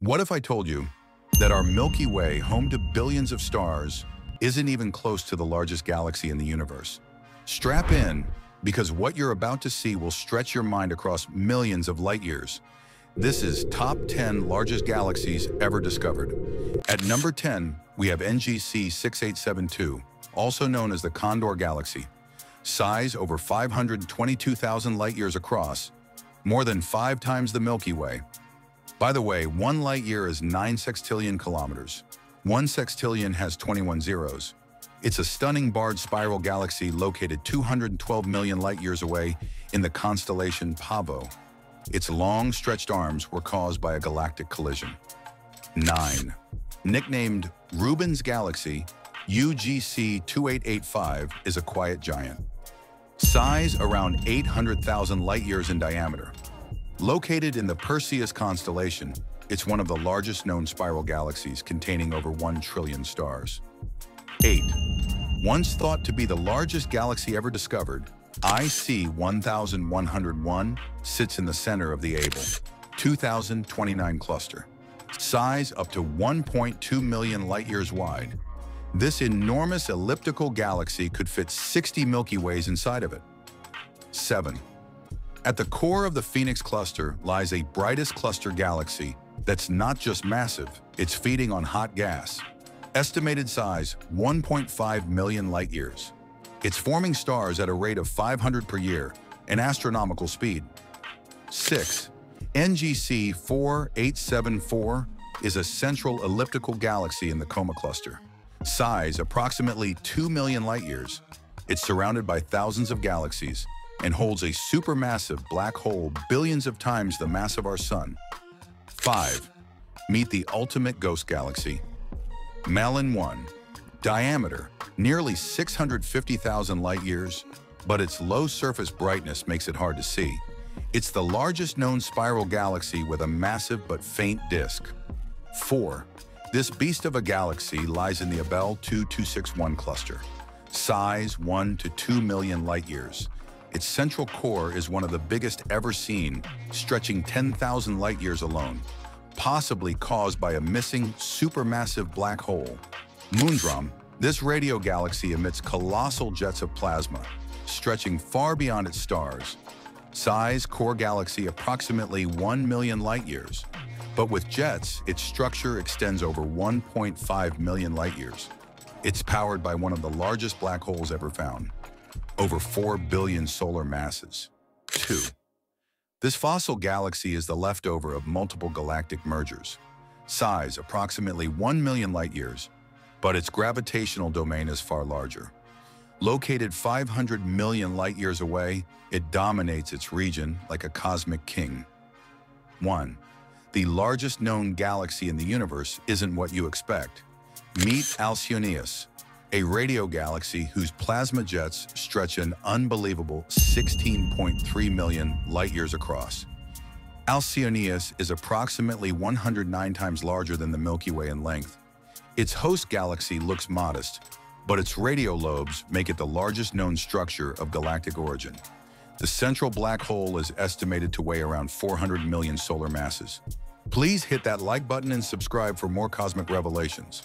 What if I told you that our Milky Way, home to billions of stars, isn't even close to the largest galaxy in the universe? Strap in, because what you're about to see will stretch your mind across millions of light years. This is Top 10 Largest Galaxies Ever Discovered. At number 10, we have NGC 6872, also known as the Condor Galaxy. Size over 522,000 light-years across, more than five times the Milky Way, by the way, one light year is 9 sextillion kilometers. One sextillion has 21 zeros. It's a stunning barred spiral galaxy located 212 million light-years away in the constellation Pavo. Its long, stretched arms were caused by a galactic collision. 9. Nicknamed Rubin's Galaxy, UGC 2885 is a quiet giant. Size around 800,000 light-years in diameter. Located in the Perseus constellation, it's one of the largest known spiral galaxies containing over 1 trillion stars. 8. Once thought to be the largest galaxy ever discovered, IC 1101 sits in the center of the Abell 2029 cluster. Size up to 1.2 million light-years wide. This enormous elliptical galaxy could fit 60 Milky Ways inside of it. 7. At the core of the Phoenix cluster lies a brightest cluster galaxy that's not just massive, it's feeding on hot gas. Estimated size, 1.5 million light-years. It's forming stars at a rate of 500 per year, an astronomical speed. 6. NGC 4874 is a central elliptical galaxy in the Coma cluster. Size approximately 2 million light-years. It's surrounded by thousands of galaxies, and holds a supermassive black hole billions of times the mass of our sun. 5. Meet the ultimate ghost galaxy. Malin 1. Diameter, nearly 650,000 light-years, but its low surface brightness makes it hard to see. It's the largest known spiral galaxy with a massive but faint disk. 4. This beast of a galaxy lies in the Abell 2261 cluster. Size 1 to 2 million light-years, its central core is one of the biggest ever seen, stretching 10,000 light-years alone, possibly caused by a missing supermassive black hole. Moondrum, this radio galaxy emits colossal jets of plasma, stretching far beyond its stars. Size core galaxy approximately 1 million light-years, but with jets, its structure extends over 1.5 million light-years. It's powered by one of the largest black holes ever found, over 4 billion solar masses. 2. This fossil galaxy is the leftover of multiple galactic mergers. Size approximately 1 million light-years, but its gravitational domain is far larger. Located 500 million light-years away, it dominates its region like a cosmic king. 1. The largest known galaxy in the universe isn't what you expect. Meet Alcyoneus, a radio galaxy whose plasma jets stretch an unbelievable 16.3 million light-years across. Alcyoneus is approximately 109 times larger than the Milky Way in length. Its host galaxy looks modest, but its radio lobes make it the largest known structure of galactic origin. The central black hole is estimated to weigh around 400 million solar masses. Please hit that like button and subscribe for more cosmic revelations.